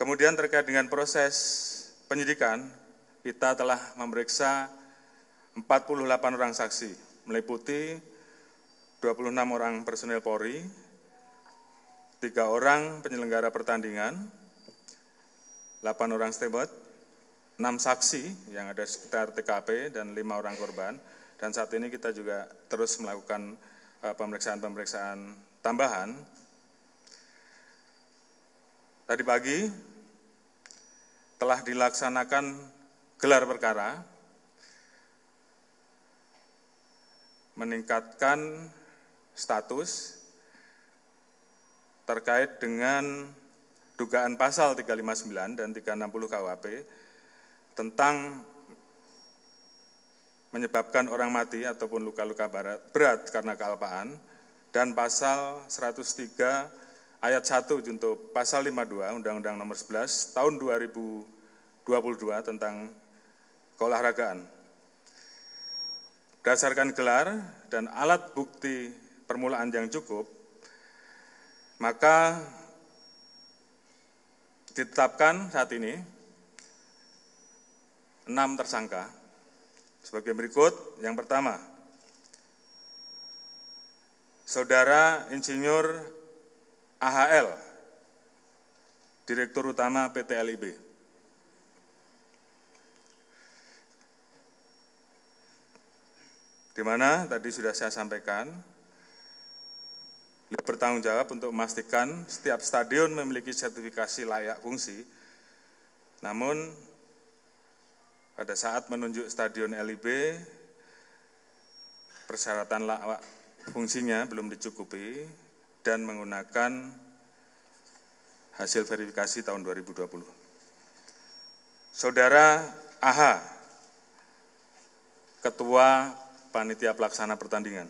Kemudian terkait dengan proses penyidikan, kita telah memeriksa 48 orang saksi, meliputi 26 orang personel Polri, tiga orang penyelenggara pertandingan, 8 orang steward, 6 saksi yang ada sekitar TKP dan 5 orang korban. Dan saat ini kita juga terus melakukan eh, pemeriksaan-pemeriksaan tambahan. Tadi pagi telah dilaksanakan gelar perkara meningkatkan status terkait dengan dugaan pasal 359 dan 360 KUHP tentang menyebabkan orang mati ataupun luka-luka berat karena kealpaan dan pasal 103 ayat 1 untuk pasal 52 Undang-Undang Nomor 11 Tahun 2022 tentang keolahragaan. Berdasarkan gelar dan alat bukti permulaan yang cukup, maka ditetapkan saat ini enam tersangka sebagai berikut. Yang pertama, Saudara Insinyur AHL, Direktur Utama PT LIB. Di mana tadi sudah saya sampaikan, bertanggung jawab untuk memastikan setiap stadion memiliki sertifikasi layak fungsi. Namun pada saat menunjuk stadion LIB, persyaratan layak fungsinya belum dicukupi, dan menggunakan hasil verifikasi tahun 2020. Saudara AH, Ketua Panitia Pelaksana Pertandingan.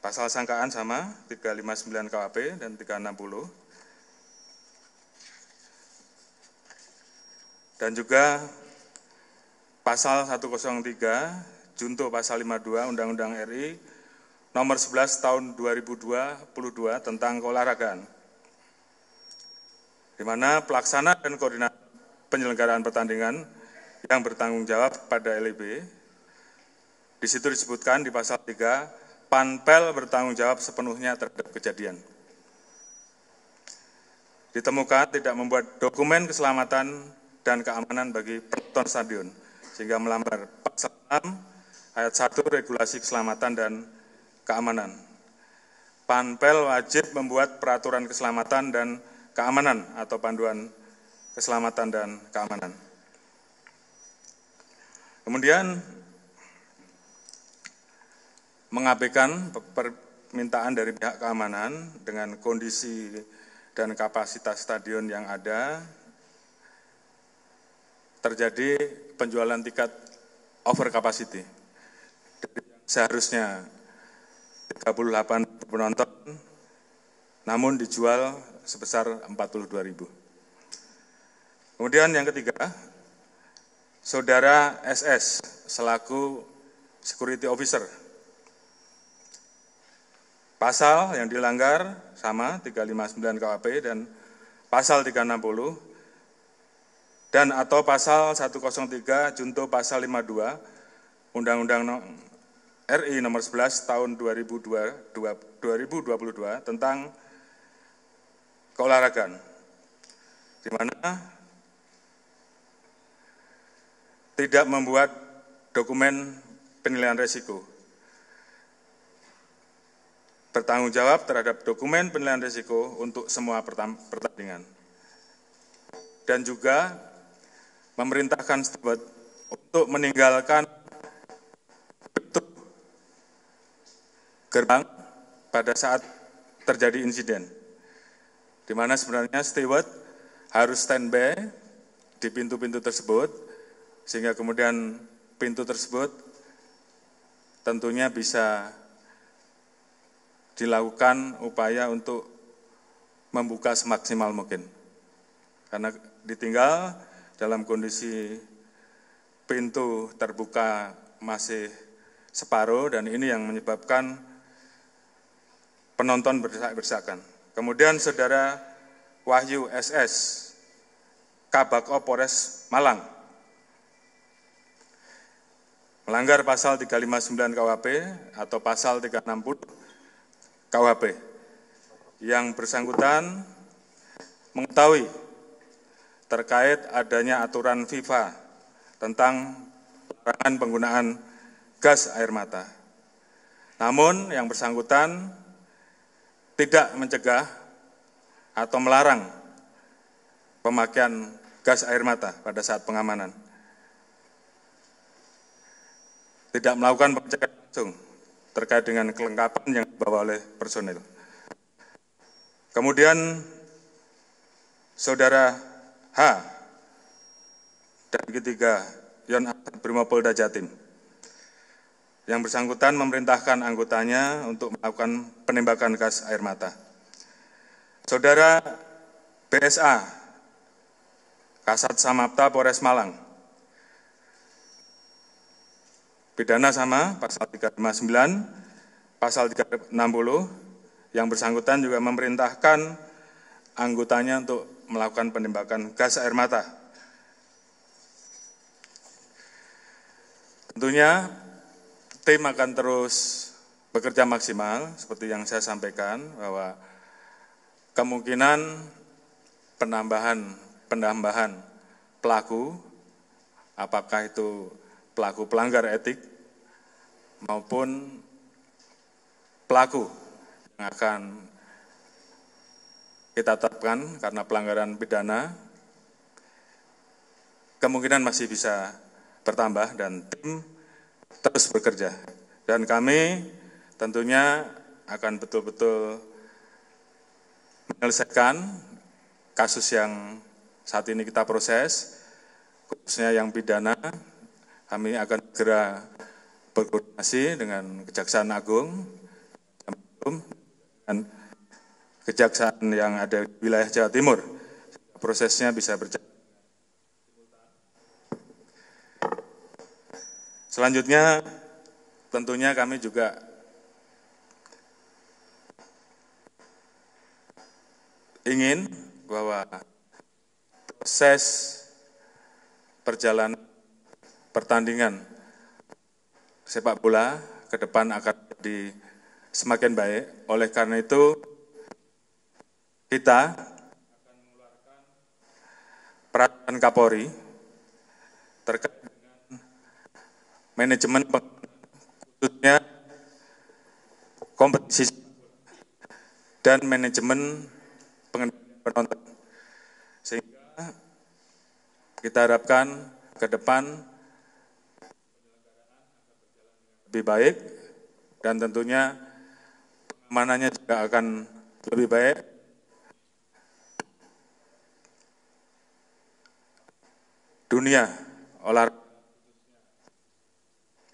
Pasal sangkaan sama, 359 KWP dan 360. Dan juga pasal 103, junto pasal 52 Undang-Undang RI nomor 11 tahun 2022 tentang keolahragaan, di mana pelaksana dan koordinator penyelenggaraan pertandingan yang bertanggung jawab pada LIB, di situ disebutkan di pasal 3, Panpel bertanggung jawab sepenuhnya terhadap kejadian. Ditemukan tidak membuat dokumen keselamatan dan keamanan bagi penonton stadion, sehingga melanggar pasal 6 ayat 1 regulasi keselamatan dan keamanan. Panpel wajib membuat peraturan keselamatan dan keamanan atau panduan keselamatan dan keamanan. Kemudian mengabaikan permintaan dari pihak keamanan dengan kondisi dan kapasitas stadion yang ada, terjadi penjualan tiket over capacity. Seharusnya 38 penonton, namun dijual sebesar 42 ribu. Kemudian yang ketiga, Saudara SS selaku security officer. Pasal yang dilanggar sama 359 KWP dan pasal 360 dan atau pasal 103 junto pasal 52 Undang-Undang RI nomor 11 tahun 2022 tentang keolahragaan, di mana tidak membuat dokumen penilaian risiko, bertanggung jawab terhadap dokumen penilaian risiko untuk semua pertandingan, dan juga memerintahkan steward untuk meninggalkan gerbang pada saat terjadi insiden, di mana sebenarnya steward harus standby di pintu-pintu tersebut, sehingga kemudian pintu tersebut tentunya bisa dilakukan upaya untuk membuka semaksimal mungkin. Karena ditinggal dalam kondisi pintu terbuka masih separuh dan ini yang menyebabkan penonton berdesak-desakan. Kemudian saudara Wahyu SS, Kabak Opores Malang. Melanggar pasal 359 KUHP atau pasal 360 KUHP. Yang bersangkutan mengetahui terkait adanya aturan FIFA tentang larangan penggunaan gas air mata. Namun yang bersangkutan tidak mencegah atau melarang pemakaian gas air mata pada saat pengamanan. Tidak melakukan pengecekan langsung terkait dengan kelengkapan yang dibawa oleh personil. Kemudian saudara H dan ketiga Yon Brimopolda Jatim yang bersangkutan memerintahkan anggotanya untuk melakukan penembakan gas air mata. Saudara BSA, Kasat Samapta Polres Malang, pidana sama pasal 359, pasal 360, yang bersangkutan juga memerintahkan anggotanya untuk melakukan penembakan gas air mata. Tentunya tim akan terus bekerja maksimal seperti yang saya sampaikan bahwa kemungkinan penambahan penambahan pelaku apakah itu pelaku pelanggar etik maupun pelaku yang akan kita tetapkan karena pelanggaran pidana kemungkinan masih bisa bertambah dan tim terus bekerja. Dan kami tentunya akan betul-betul menyelesaikan kasus yang saat ini kita proses, khususnya yang pidana, kami akan segera berkoordinasi dengan Kejaksaan Agung dan Kejaksaan yang ada di wilayah Jawa Timur. Prosesnya bisa berjalan Selanjutnya tentunya kami juga ingin bahwa proses perjalanan pertandingan sepak bola ke depan akan di semakin baik. Oleh karena itu kita akan mengeluarkan peraturan Kapolri terkait manajemen khususnya kompetisi dan manajemen penonton. Sehingga kita harapkan ke depan lebih baik dan tentunya mananya juga akan lebih baik. Dunia olahraga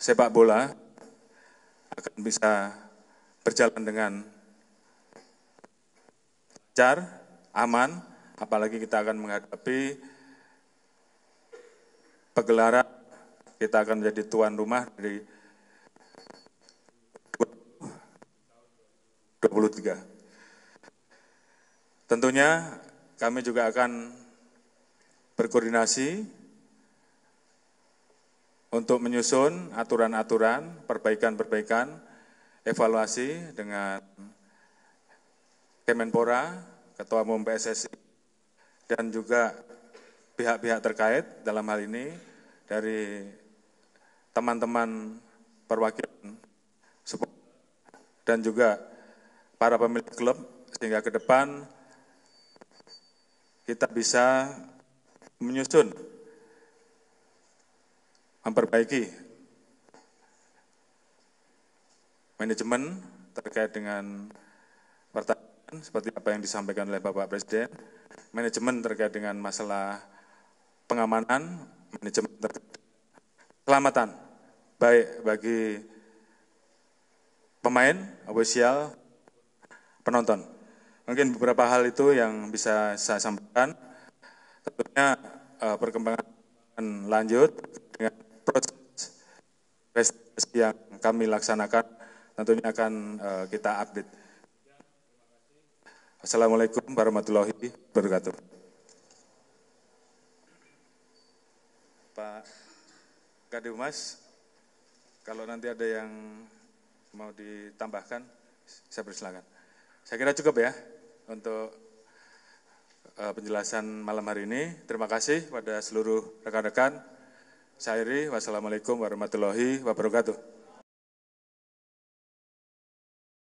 sepak bola akan bisa berjalan dengan lancar, aman, apalagi kita akan menghadapi pegelaran, kita akan menjadi tuan rumah dari 23. Tentunya kami juga akan berkoordinasi untuk menyusun aturan-aturan, perbaikan-perbaikan, evaluasi dengan Kemenpora, Ketua Umum PSSI, dan juga pihak-pihak terkait dalam hal ini dari teman-teman perwakilan dan juga para pemilik klub sehingga ke depan kita bisa menyusun memperbaiki manajemen terkait dengan pertanyaan seperti apa yang disampaikan oleh Bapak Presiden, manajemen terkait dengan masalah pengamanan, manajemen terkait keselamatan, baik bagi pemain, ofisial, penonton. Mungkin beberapa hal itu yang bisa saya sampaikan. Tentunya uh, perkembangan lanjut proses yang kami laksanakan tentunya akan uh, kita update. Assalamualaikum warahmatullahi wabarakatuh. Pak Kadimas, kalau nanti ada yang mau ditambahkan, saya persilakan. Saya kira cukup ya untuk uh, penjelasan malam hari ini. Terima kasih pada seluruh rekan-rekan. Saya wassalamualaikum warahmatullahi wabarakatuh.